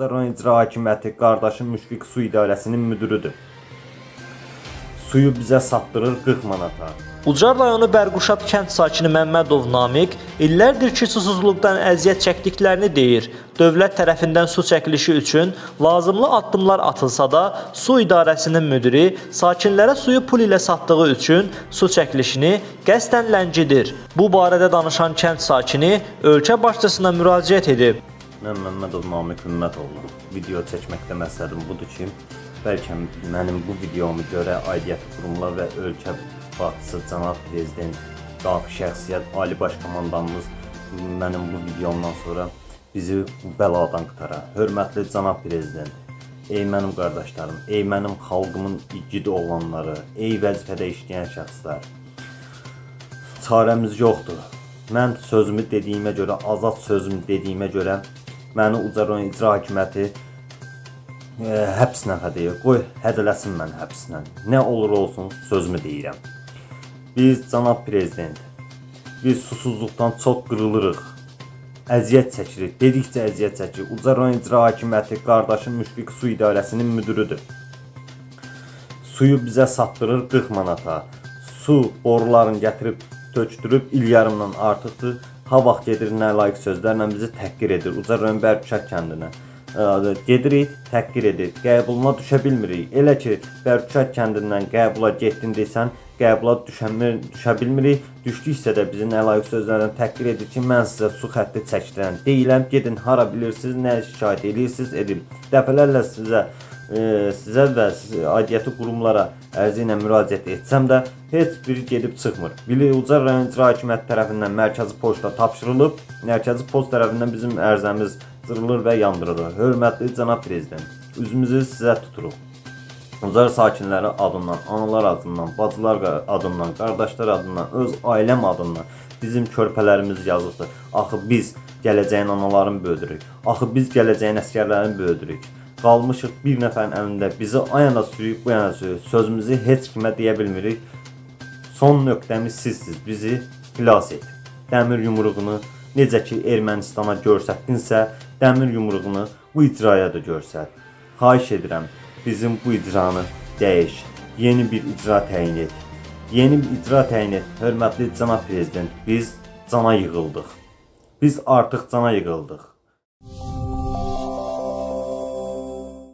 Ucar rayon icra hakimiyyəti qardaşım Müşfiq su idarəsinin müdürüdür. Suyu bizə satdırır 40 manata. Ucar rayonu Bərquşat kənd sakini Məmmədov Namiq illərdir ki, susuzluqdan əziyyət çəkdiklərini deyir. Dövlət tərəfindən su çəkilişi üçün lazımlı addımlar atılsa da, su idarəsinin müdiri sakinlərə suyu pul ilə satdığı üçün su çəkilişini qəsdən ləngidir. Bu barədə danışan kənd sakini ölkə başçısına müraciət edib. Mən Məmmədov Namiq Ümmətoğlu. Video çəkməkdə məqsədim budur ki, bəlkə mənim bu videomu görə aidiyyəti qurumlar və ölkə başçısı cənab prezident, daxili şəxsiyyət, ali baş komandanımız mənim bu videomdan sonra bizi bu bəladan qutara. Hörmətli cənab prezident, ey mənim qardaşlarım, ey mənim xalqımın igid oğlanları, ey vəzifədə işləyən şəxslər. Çarəmiz yoxdur. Mən sözümü dediyimə görə, azad sözümü dediyimə görə məni Ucaran İcra Hakimiyyəti e, həbslə hədəyə qoy, hədələsin mən həbslə. Nə olur olsun sözümü deyirəm. Biz cənab prezident, biz susuzluqdan çox qırılırıq. Əziyyət çəkirik, dedikcə əziyyət çəkirik. Ucar rayon icra hakimiyyəti qardaşım Müşfiq su idarəsinin müdürüdür. Suyu bizə satdırır 40 manata. Su borularını gətirib tökdürüb il yarımdan artıqdır. Ha vaxt gedir nə layiq sözlərlə bizi təhqir edir. Ucar rayon Bərküşət kəndinə gedirik, təhqir edir. Qəbuluna düşə bilmirik. Elə ki, Bərküşət kəndindən qəbula getdin desən, qəbula düşəmir, düşə bilmirik. Düşdüksə də bizi nəlayiq sözlərlə təhqir edir ki, mən sizə su xətti çəkdirəm. Deyiləm, gedin hara bilirsiniz, nə şikayət edirsiniz, edin. Dəfələrlə sizə sizə və aidiyyəti qurumlara ərzi ilə müraciət etsəm də heç biri gedib çıxmır. Bili Ucar rayon icra hakimiyyəti tərəfindən mərkəzi poçta tapşırılıb, mərkəzi poçt tərəfindən bizim ərzəmiz cırılır və yandırılır. Hörmətli cənab prezident, üzümüzü sizə tuturuq. Ucar sakinləri adından, analar adından, bacılar adından, qardaşlar adından, öz ailəm adından bizim körpələrimiz yazıqdır. Axı biz gələcəyin anaların böyüdürük. Axı biz gələcəyin əskərlərin böyüdürük. Qalmışıq bir nəfərin əlində bizi ayana sürüyüb bu yana sürüyüb. Sözümüzü heç kimə deyə bilmirik. Son nöqtəmiz sizsiz. Bizi xilas et. Dəmir yumruğunu necə ki Ermənistana göstərdinsə, dəmir yumruğunu bu icraya da göstər. Xahiş edirəm bizim bu icranı dəyiş. Yeni bir icra təyin et. Yeni bir icra təyin et. Hörmətli cənab prezident, biz cana yığıldıq. Biz artıq cana yığıldıq.